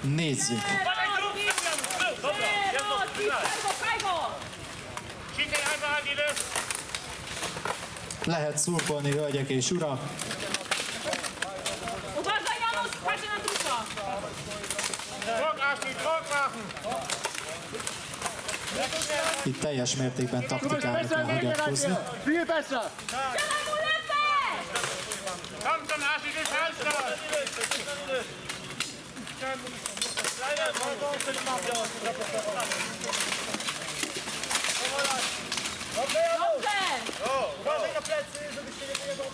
Nézzük. Lehet szurkolni, hölgyek és urak. Itt teljes mértékben taktikának kell hagyatkozni. Viel besser! Komm schon, Aschi, Uważaj na plecy, żebyście nie wyjechał.